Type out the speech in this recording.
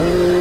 Ooh.